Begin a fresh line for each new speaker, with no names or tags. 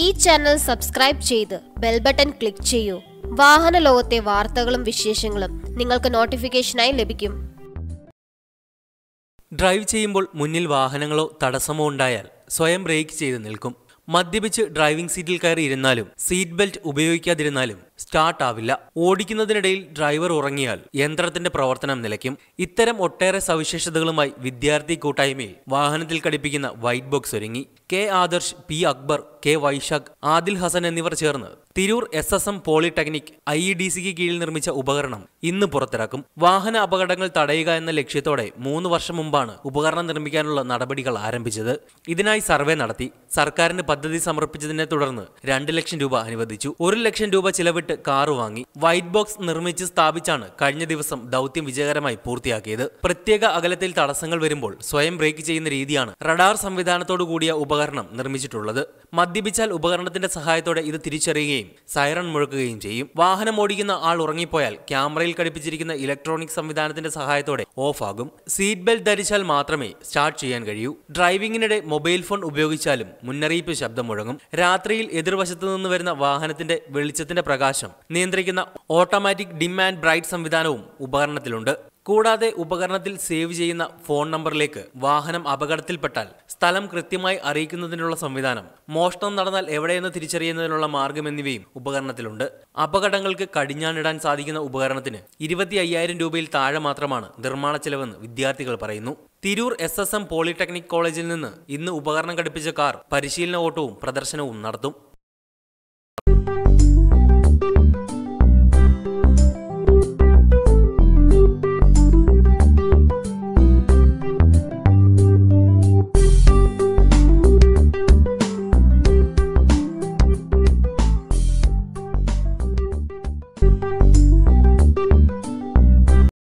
ഈ channel subscribe ചെയ്ത് bell button click ചെയ്യൂ. വാഹന ലോകത്തെ വാർത്തകളും വിശേഷങ്ങളും നിങ്ങൾക്ക് നോട്ടിഫിക്കേഷനായി ലഭിക്കും.
ഡ്രൈവ് ചെയ്യുമ്പോൾ മുന്നിൽ വാഹനങ്ങളോ തടസ്സമോ ഉണ്ടായാൽ സ്വയം ബ്രേക്ക് ചെയ്ത് നിൽക്കും. മദ്യപിച്ച് ഡ്രൈവിംഗ് സീറ്റിൽ കയറി ഇരുന്നാലും സീറ്റ് ബെൽറ്റ് ഉപയോഗിക്കാതിരുന്നാലും സ്റ്റാർട്ട് ആവില്ല ഓടിക്കുന്നതിനിടയിൽ ഡ്രൈവർ ഉറങ്ങിയാൽ യന്ത്രത്തിന്റെ പ്രവർത്തനം നിലയ്ക്കും. ഇത്തരം ഒട്ടേറെ സവിശേഷതകളുമായി വിദ്യാർത്ഥി കൂട്ടായ്മയിൽ വാഹനത്തിൽ ഘടിപ്പിക്കുന്ന വൈറ്റ് ബോക്സ് ഒരുങ്ങി. K Adarsh P Akbar K Vaishakh Adil Hasan എന്നിവർ ചേർന്ന് Tirur S S M polytechnic I E D സിക്ക് കീഴിൽ നിർമ്മിച്ച ഉപകരണം ഇന്ന് പുറത്തിറക്കും. വാഹന അപകടങ്ങൾ തടയുക എന്ന ലക്ഷ്യത്തോടെ മൂന്ന് വർഷം മുമ്പാണ് ഉപകരണം നിർമ്മിക്കാനുള്ള നടപടികൾ ആരംഭിച്ചത്. ഇതിനായി സർവേ നടത്തി. സർക്കാരിന് പദ്ധതി സമർപ്പിച്ചതിനെ തുടർന്ന് രണ്ട് ലക്ഷം രൂപ അനുവദിച്ചു. ഒരു ലക്ഷം രൂപ ചിലവിട്ട് കാറ് വാങ്ങി വൈറ്റ് ബോക്സ് നിർമ്മിച്ച് സ്ഥാപിച്ചാണ് കഴിഞ്ഞ ദിവസം ദൗത്യം വിജയകരമായി പൂർത്തിയാക്കിയത്. പ്രത്യേക അകലത്തിൽ തടസ്സങ്ങൾ വരുമ്പോൾ സ്വയം ബ്രേക്ക് ചെയ്യുന്ന രീതിയാണ് റഡാർ സംവിധാനത്തോടു കൂടിയ ഉപകരണം നിർമ്മിച്ചിട്ടുള്ളത്. മദ്യപിച്ചാൽ ഉപകരണത്തിന്റെ സഹായത്തോടെ ഇത് തിരിച്ചറിയുകയും സൈറൺ മുഴക്കുകയും ചെയ്യും. വാഹനം ഓടിക്കുന്ന ആൾ ഉറങ്ങിപ്പോയാൽ ക്യാമറയിൽ ഘടിപ്പിച്ചിരിക്കുന്ന ഇലക്ട്രോണിക് സംവിധാനത്തിന്റെ സഹായത്തോടെ ഓഫ് ആകും. സീറ്റ് ബെൽറ്റ് ധരിച്ചാൽ മാത്രമേ സ്റ്റാർട്ട് ചെയ്യാൻ കഴിയൂ. ഡ്രൈവിംഗിനിടെ മൊബൈൽ ഫോൺ ഉപയോഗിച്ചാലും മുന്നറിയിപ്പ് ശബ്ദം മുഴങ്ങും. രാത്രിയിൽ എതിർവശത്തു നിന്ന് വരുന്ന വാഹനത്തിന്റെ വെളിച്ചത്തിന്റെ പ്രകാശം നിയന്ത്രിക്കുന്ന ഓട്ടോമാറ്റിക് ഡിം ആൻഡ് ബ്രൈറ്റ് സംവിധാനവും ഉപകരണത്തിലുണ്ട്. കൂടാതെ ഉപകരണത്തിൽ സേവ് ചെയ്യുന്ന ഫോൺ നമ്പറിലേക്ക് വാഹനം അപകടത്തിൽപ്പെട്ടാൽ സ്ഥലം കൃത്യമായി അറിയിക്കുന്നതിനുള്ള സംവിധാനം മോഷണം നടന്നാൽ എവിടെയെന്ന് തിരിച്ചറിയുന്നതിനുള്ള മാർഗം എന്നിവയും ഉപകരണത്തിലുണ്ട്. അപകടങ്ങൾക്ക് കടിഞ്ഞാണിടാൻ സാധിക്കുന്ന ഉപകരണത്തിന് ഇരുപത്തി അയ്യായിരം രൂപയിൽ താഴെ മാത്രമാണ് നിർമ്മാണ ചെലവെന്ന് വിദ്യാർത്ഥികൾ പറയുന്നു. Tirur S S M polytechnic കോളേജിൽ നിന്ന് ഇന്ന് ഉപകരണം ഘടിപ്പിച്ച കാർ പരിശീലന ഓട്ടവും പ്രദർശനവും നടത്തും.